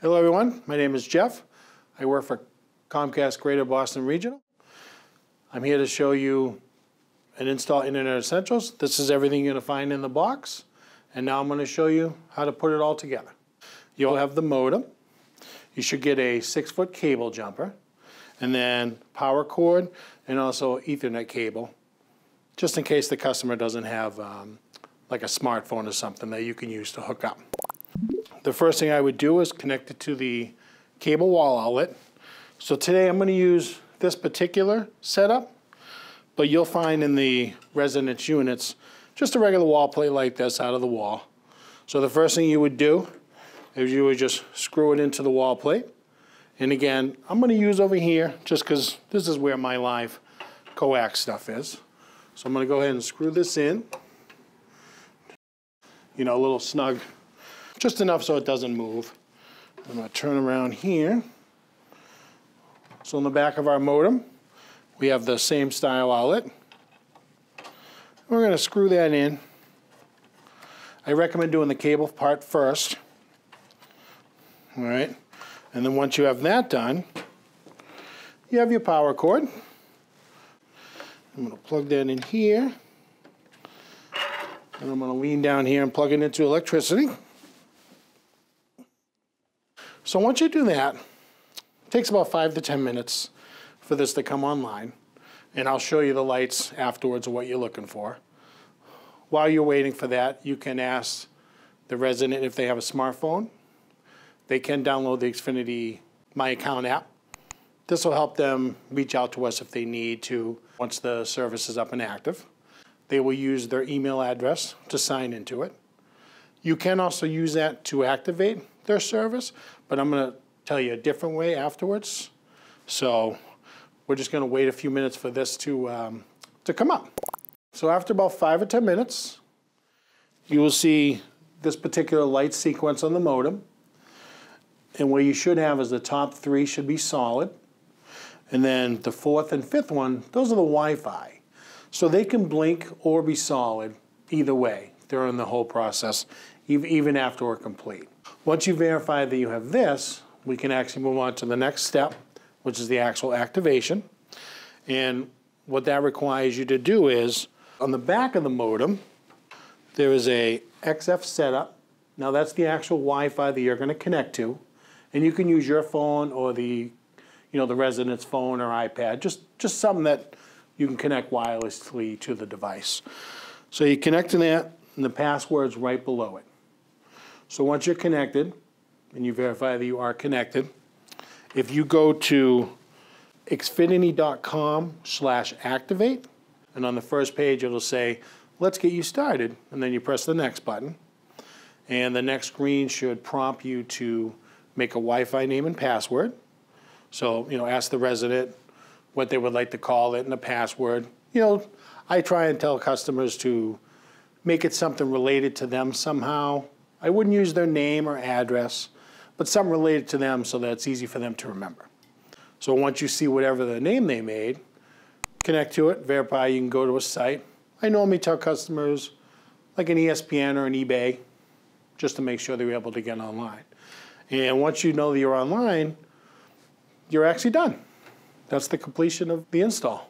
Hello everyone, my name is Jeff. I work for Comcast Greater Boston Regional. I'm here to show you an install Internet Essentials. This is everything you're going to find in the box. And now I'm going to show you how to put it all together. You'll have the modem. You should get a six foot cable jumper and then power cord and also ethernet cable just in case the customer doesn't have um, like a smartphone or something that you can use to hook up. The first thing I would do is connect it to the cable wall outlet. So today I'm going to use this particular setup, but you'll find in the residence units just a regular wall plate like this out of the wall. So the first thing you would do is you would just screw it into the wall plate. And again, I'm going to use over here just because this is where my live coax stuff is. So I'm going to go ahead and screw this in. You know, a little snug just enough so it doesn't move. I'm going to turn around here. So on the back of our modem, we have the same style outlet. We're going to screw that in. I recommend doing the cable part first. All right. And then once you have that done, you have your power cord. I'm going to plug that in here. And I'm going to lean down here and plug it into electricity. So once you do that, it takes about five to 10 minutes for this to come online. And I'll show you the lights afterwards of what you're looking for. While you're waiting for that, you can ask the resident if they have a smartphone. They can download the Xfinity My Account app. This will help them reach out to us if they need to once the service is up and active. They will use their email address to sign into it. You can also use that to activate their service, but I'm going to tell you a different way afterwards. So we're just going to wait a few minutes for this to, um, to come up. So after about five or 10 minutes, you will see this particular light sequence on the modem. And what you should have is the top three should be solid. And then the fourth and fifth one, those are the Wi-Fi. So they can blink or be solid either way during the whole process, even after we're complete. Once you verify that you have this, we can actually move on to the next step, which is the actual activation. And what that requires you to do is, on the back of the modem, there is a XF setup. Now that's the actual Wi-Fi that you're going to connect to. And you can use your phone or the, you know, the resident's phone or iPad, just, just something that you can connect wirelessly to the device. So you connect to that, and the password's right below it. So once you're connected, and you verify that you are connected, if you go to xfinity.com slash activate, and on the first page it'll say, let's get you started, and then you press the next button. And the next screen should prompt you to make a Wi-Fi name and password. So, you know, ask the resident what they would like to call it and a password. You know, I try and tell customers to make it something related to them somehow. I wouldn't use their name or address, but something related to them so that it's easy for them to remember. So once you see whatever the name they made, connect to it, verify you can go to a site. I normally tell customers like an ESPN or an eBay just to make sure they're able to get online. And once you know that you're online, you're actually done. That's the completion of the install.